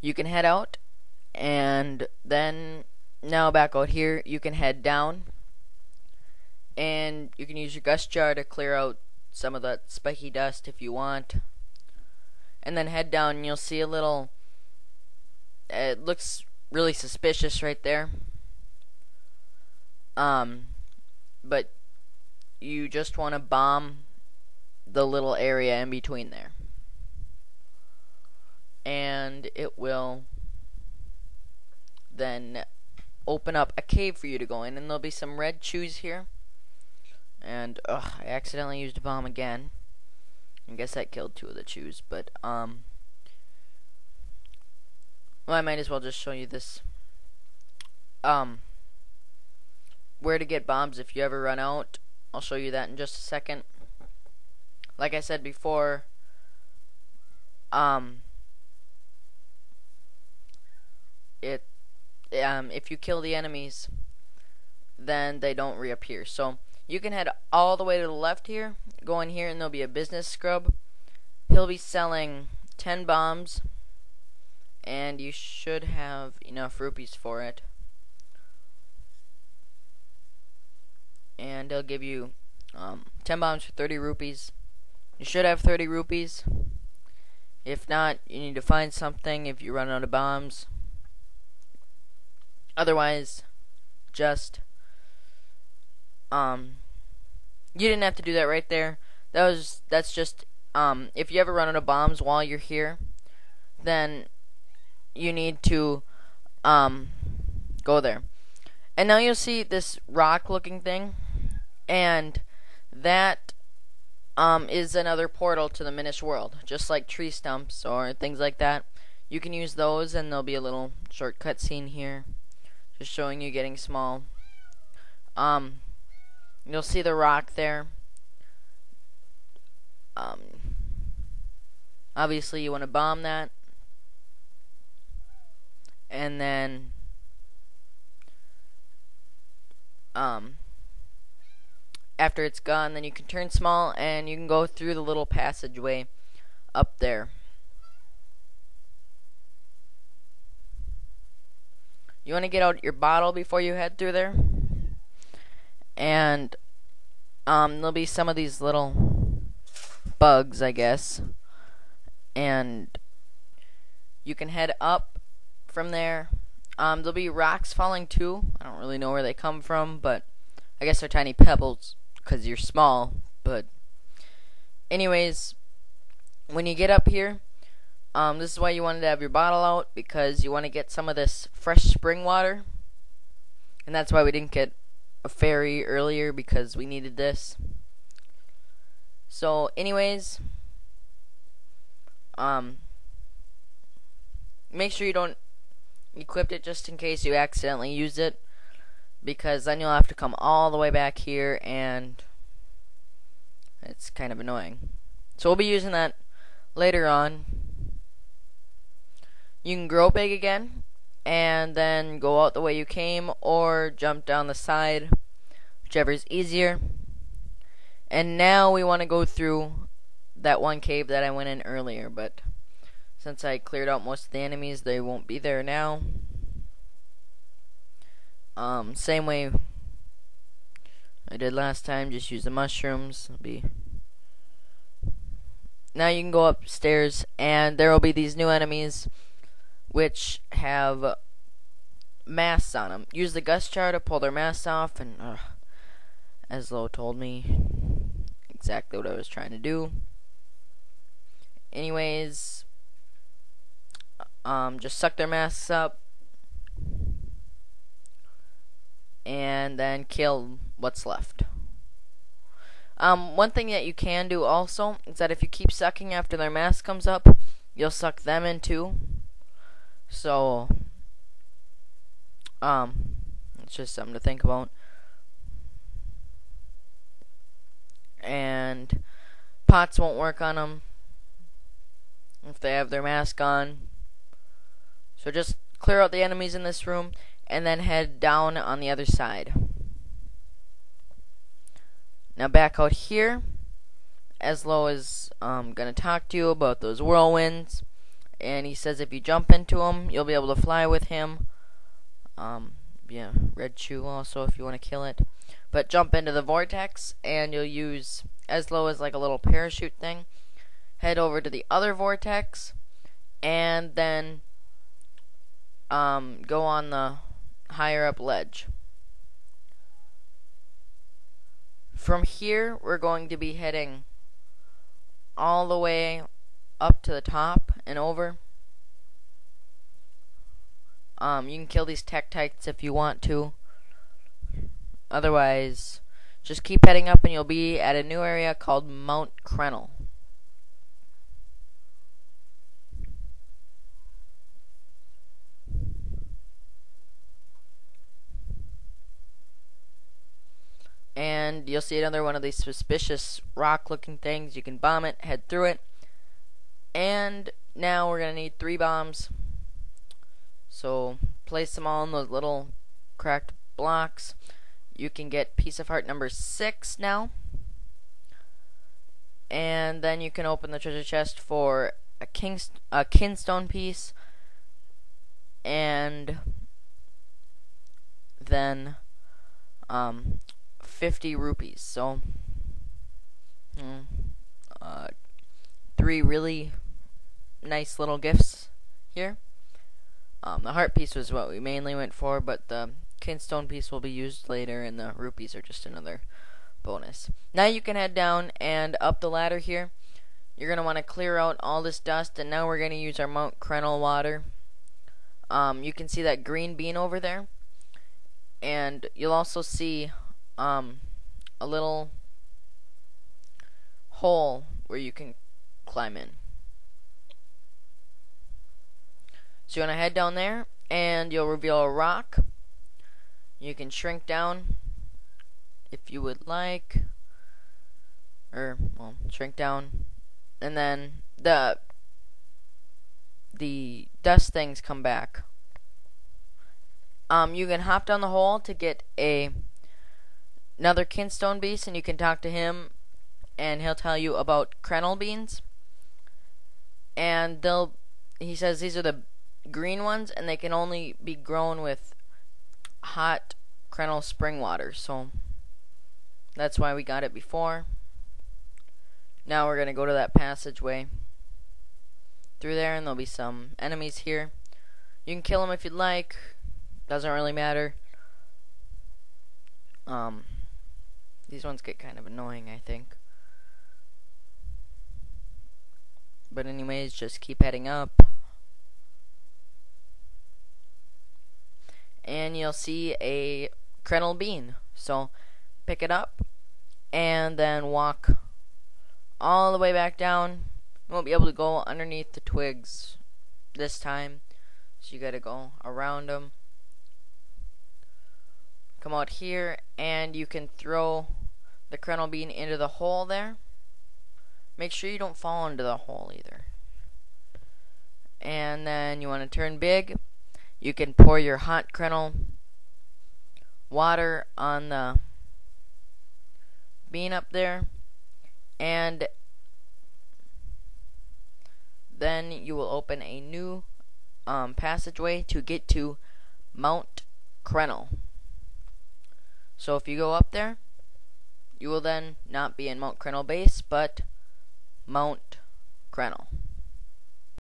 you can head out, and then now back out here, you can head down, and you can use your gust jar to clear out some of that spiky dust if you want. And then head down, and you'll see a little. It looks really suspicious right there. Um, but you just want to bomb the little area in between there. And it will then open up a cave for you to go in, and there'll be some red chews here. And ugh, I accidentally used a bomb again. I guess that killed two of the chews, but um, well, I might as well just show you this. Um, where to get bombs if you ever run out. I'll show you that in just a second. Like I said before, um, it, um, if you kill the enemies, then they don't reappear. So you can head all the way to the left here, go in here, and there'll be a business scrub. He'll be selling 10 bombs, and you should have enough rupees for it. and they'll give you um, 10 bombs for 30 rupees. You should have 30 rupees. If not, you need to find something if you run out of bombs. Otherwise, just um you didn't have to do that right there. That was that's just um if you ever run out of bombs while you're here, then you need to um go there. And now you'll see this rock looking thing and that um, is another portal to the Minish world, just like tree stumps or things like that. You can use those, and there'll be a little shortcut scene here, just showing you getting small. Um, you'll see the rock there. Um, obviously, you want to bomb that, and then um after it's gone, then you can turn small and you can go through the little passageway up there. You want to get out your bottle before you head through there. And um, there'll be some of these little bugs, I guess. And you can head up from there. Um, there'll be rocks falling too. I don't really know where they come from, but I guess they're tiny pebbles because you're small. But, anyways, when you get up here, um, this is why you wanted to have your bottle out because you want to get some of this fresh spring water. And that's why we didn't get a fairy earlier because we needed this. So, anyways, um, make sure you don't equip it just in case you accidentally use it because then you'll have to come all the way back here and it's kind of annoying. So we'll be using that later on. You can grow big again and then go out the way you came or jump down the side, whichever is easier. And now we want to go through that one cave that I went in earlier, but since I cleared out most of the enemies, they won't be there now. Um, same way I did last time, just use the mushrooms. Be now you can go upstairs and there will be these new enemies which have masks on them. Use the gust jar to pull their masks off and uh, Ezlo told me exactly what I was trying to do. Anyways, um, just suck their masks up and then kill what's left. Um, one thing that you can do also is that if you keep sucking after their mask comes up, you'll suck them in too. So, um, it's just something to think about. And pots won't work on them if they have their mask on. So just clear out the enemies in this room and then head down on the other side. Now back out here, Ezlo is um, going to talk to you about those whirlwinds and he says if you jump into him, you'll be able to fly with him. Um, yeah, red chew also if you want to kill it. But jump into the vortex, and you'll use Ezlo as like a little parachute thing. Head over to the other vortex, and then um, go on the higher up ledge. From here, we're going to be heading all the way up to the top and over. Um, you can kill these Tektites if you want to. Otherwise, just keep heading up and you'll be at a new area called Mount Crenel. and you'll see another one of these suspicious rock looking things. You can bomb it, head through it, and now we're going to need three bombs. So place them all in those little cracked blocks. You can get piece of heart number six now. And then you can open the treasure chest for a king a kinstone piece and then um 50 rupees. So, mm, uh, three really nice little gifts here. Um, the heart piece was what we mainly went for, but the kinstone piece will be used later, and the rupees are just another bonus. Now you can head down and up the ladder here. You're going to want to clear out all this dust, and now we're going to use our Mount Crenel water. Um, you can see that green bean over there, and you'll also see um, a little hole where you can climb in. So you want to head down there, and you'll reveal a rock. You can shrink down if you would like, or well, shrink down, and then the the dust things come back. Um, you can hop down the hole to get a another kinstone beast, and you can talk to him, and he'll tell you about Crenel beans. And they'll, he says these are the green ones, and they can only be grown with hot Crenel spring water. So that's why we got it before. Now we're gonna go to that passageway through there, and there'll be some enemies here. You can kill them if you'd like. Doesn't really matter. Um, these ones get kind of annoying, I think. But anyways, just keep heading up. And you'll see a Crenel bean. So pick it up and then walk all the way back down. You won't be able to go underneath the twigs this time. So you gotta go around them. Come out here and you can throw the Crenel bean into the hole there. Make sure you don't fall into the hole either. And then you want to turn big. You can pour your hot Crenel water on the bean up there. And then you will open a new um, passageway to get to Mount Crenel. So if you go up there, you will then not be in Mount Crenel base, but Mount Crenel.